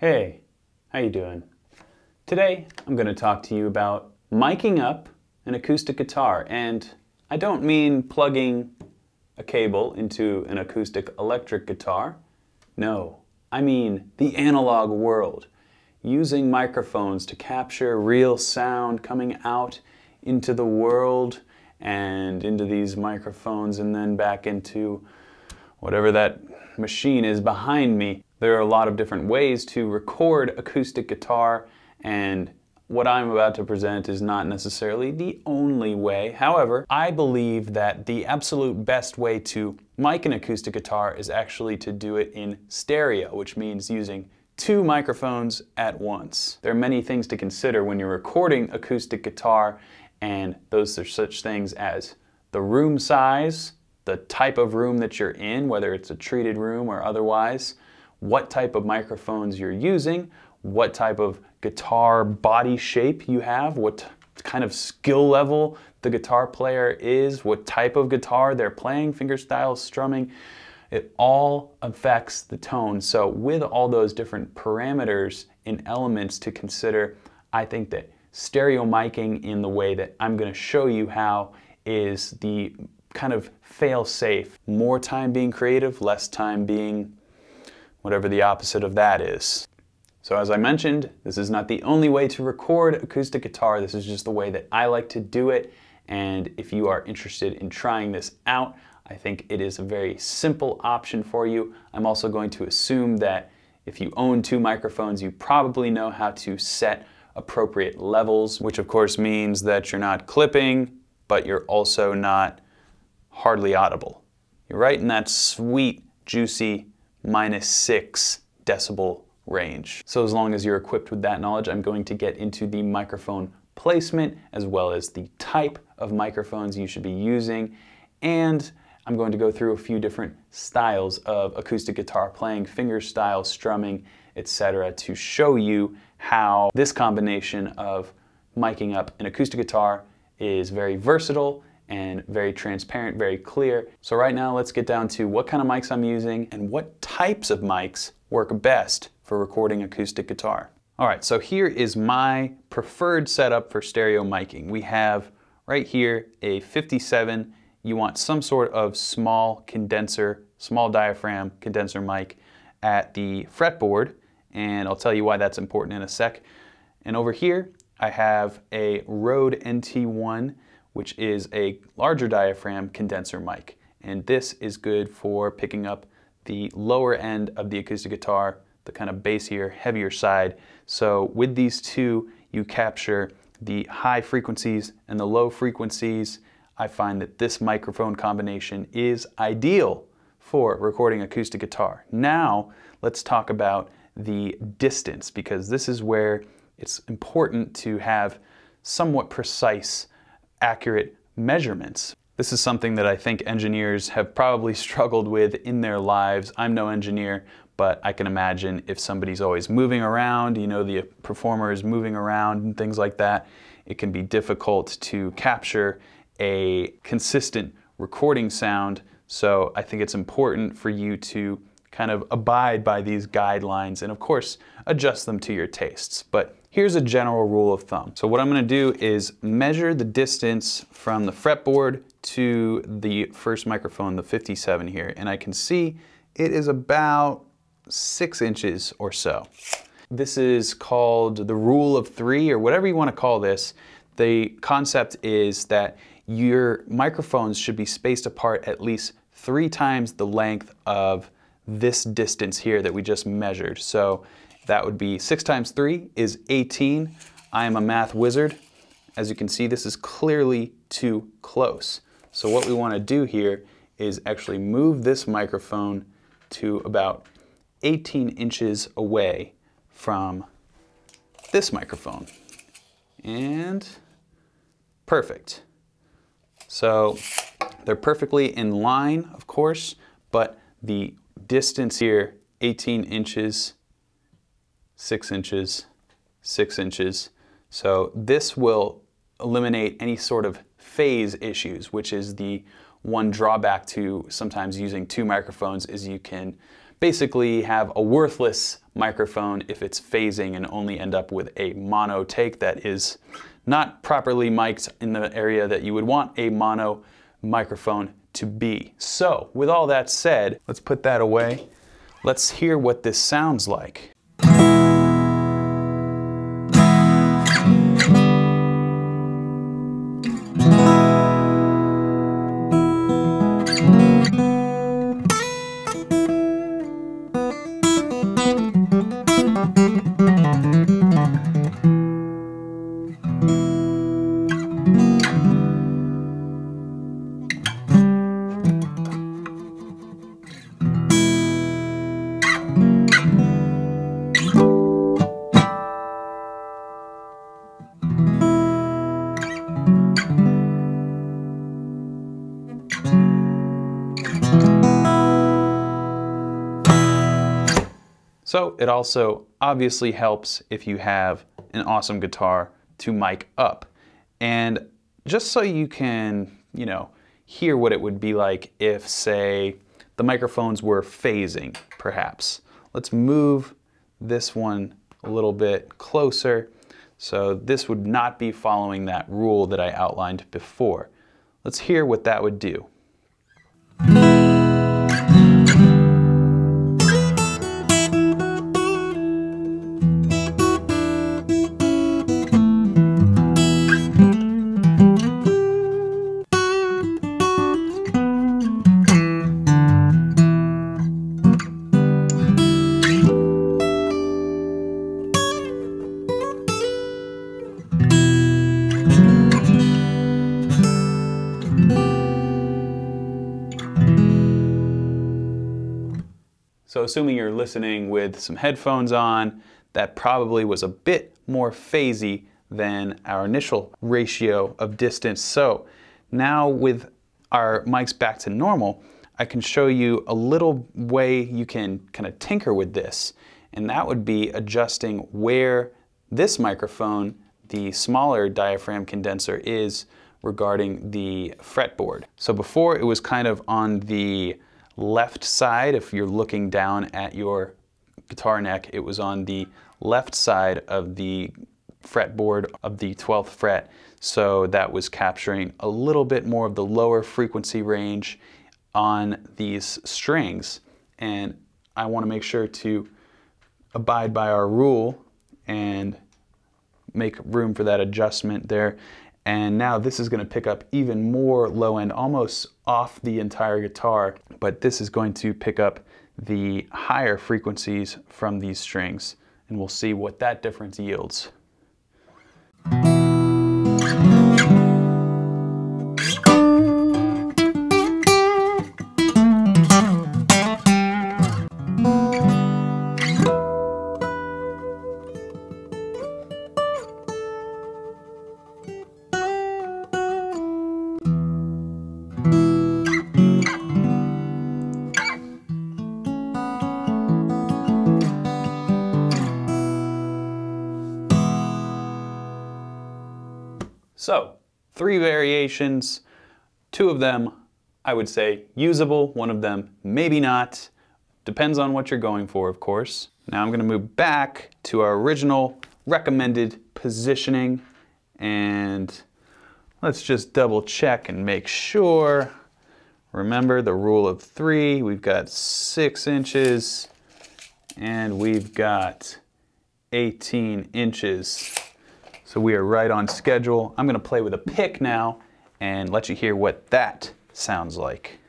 Hey, how you doing? Today I'm going to talk to you about miking up an acoustic guitar and I don't mean plugging a cable into an acoustic electric guitar. No, I mean the analog world, using microphones to capture real sound coming out into the world and into these microphones and then back into whatever that machine is behind me. There are a lot of different ways to record acoustic guitar and what I'm about to present is not necessarily the only way. However, I believe that the absolute best way to mic an acoustic guitar is actually to do it in stereo, which means using two microphones at once. There are many things to consider when you're recording acoustic guitar, and those are such things as the room size, the type of room that you're in, whether it's a treated room or otherwise, what type of microphones you're using, what type of guitar body shape you have, what kind of skill level the guitar player is, what type of guitar they're playing, finger fingerstyle, strumming. It all affects the tone. So with all those different parameters and elements to consider, I think that stereo miking in the way that I'm going to show you how is the kind of fail safe. More time being creative, less time being whatever the opposite of that is. So as I mentioned, this is not the only way to record acoustic guitar. This is just the way that I like to do it. And if you are interested in trying this out, I think it is a very simple option for you. I'm also going to assume that if you own two microphones, you probably know how to set appropriate levels, which of course means that you're not clipping, but you're also not hardly audible. You're right in that sweet, juicy minus six decibel range. So as long as you're equipped with that knowledge, I'm going to get into the microphone placement as well as the type of microphones you should be using. And I'm going to go through a few different styles of acoustic guitar playing, finger style, strumming, etc. to show you how this combination of miking up an acoustic guitar is very versatile and very transparent, very clear. So right now let's get down to what kind of mics I'm using and what types of mics work best for recording acoustic guitar. All right, so here is my preferred setup for stereo miking. We have right here a 57. You want some sort of small condenser, small diaphragm condenser mic at the fretboard, and I'll tell you why that's important in a sec. And over here, I have a Rode NT1, which is a larger diaphragm condenser mic. And this is good for picking up the lower end of the acoustic guitar the kind of bassier, heavier side. So with these two, you capture the high frequencies and the low frequencies. I find that this microphone combination is ideal for recording acoustic guitar. Now, let's talk about the distance because this is where it's important to have somewhat precise, accurate measurements. This is something that I think engineers have probably struggled with in their lives. I'm no engineer, but I can imagine if somebody's always moving around, you know, the performer is moving around and things like that, it can be difficult to capture a consistent recording sound. So I think it's important for you to kind of abide by these guidelines and of course adjust them to your tastes. But here's a general rule of thumb. So what I'm gonna do is measure the distance from the fretboard to the first microphone, the 57 here, and I can see it is about six inches or so. This is called the rule of three or whatever you want to call this. The concept is that your microphones should be spaced apart at least three times the length of this distance here that we just measured. So that would be six times three is 18. I am a math wizard. As you can see, this is clearly too close. So what we want to do here is actually move this microphone to about 18 inches away from this microphone. And perfect. So they're perfectly in line, of course, but the distance here, 18 inches, 6 inches, 6 inches. So this will eliminate any sort of phase issues, which is the one drawback to sometimes using two microphones is you can basically have a worthless microphone if it's phasing and only end up with a mono take that is not properly mic'd in the area that you would want a mono microphone to be. So with all that said, let's put that away. Let's hear what this sounds like. So it also obviously helps if you have an awesome guitar to mic up. And just so you can, you know, hear what it would be like if, say, the microphones were phasing, perhaps. Let's move this one a little bit closer. So this would not be following that rule that I outlined before. Let's hear what that would do. So assuming you're listening with some headphones on, that probably was a bit more phasey than our initial ratio of distance. So now with our mics back to normal, I can show you a little way you can kind of tinker with this. And that would be adjusting where this microphone, the smaller diaphragm condenser is regarding the fretboard. So before it was kind of on the left side. If you're looking down at your guitar neck, it was on the left side of the fretboard of the 12th fret. So that was capturing a little bit more of the lower frequency range on these strings. And I want to make sure to abide by our rule and make room for that adjustment there. And now this is going to pick up even more low end, almost off the entire guitar, but this is going to pick up the higher frequencies from these strings. And we'll see what that difference yields. So, three variations, two of them I would say usable, one of them maybe not. Depends on what you're going for, of course. Now I'm gonna move back to our original recommended positioning and let's just double check and make sure. Remember the rule of three, we've got six inches and we've got 18 inches. So we are right on schedule. I'm gonna play with a pick now and let you hear what that sounds like.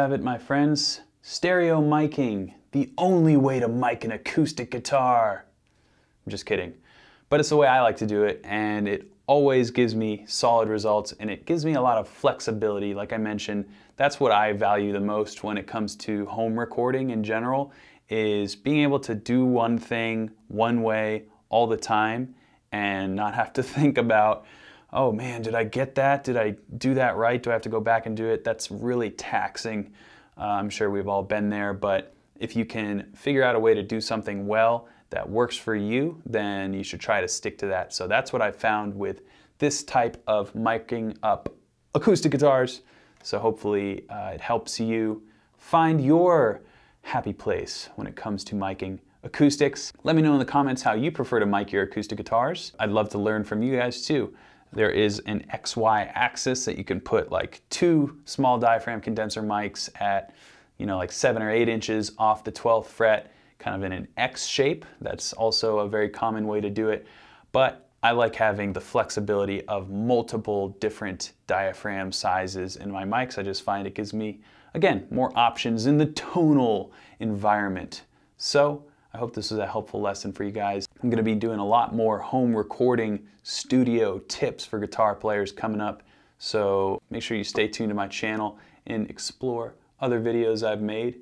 Have it, my friends. Stereo miking, the only way to mic an acoustic guitar. I'm just kidding. But it's the way I like to do it, and it always gives me solid results and it gives me a lot of flexibility. Like I mentioned, that's what I value the most when it comes to home recording in general is being able to do one thing one way all the time and not have to think about, oh man, did I get that? Did I do that right? Do I have to go back and do it? That's really taxing. Uh, I'm sure we've all been there, but if you can figure out a way to do something well that works for you, then you should try to stick to that. So that's what I found with this type of miking up acoustic guitars. So hopefully uh, it helps you find your happy place when it comes to miking acoustics. Let me know in the comments how you prefer to mic your acoustic guitars. I'd love to learn from you guys too. There is an XY axis that you can put like two small diaphragm condenser mics at, you know, like seven or eight inches off the 12th fret, kind of in an X shape. That's also a very common way to do it. But I like having the flexibility of multiple different diaphragm sizes in my mics. I just find it gives me, again, more options in the tonal environment. So I hope this was a helpful lesson for you guys. I'm gonna be doing a lot more home recording studio tips for guitar players coming up. So make sure you stay tuned to my channel and explore other videos I've made.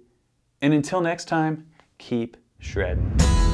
And until next time, keep shredding.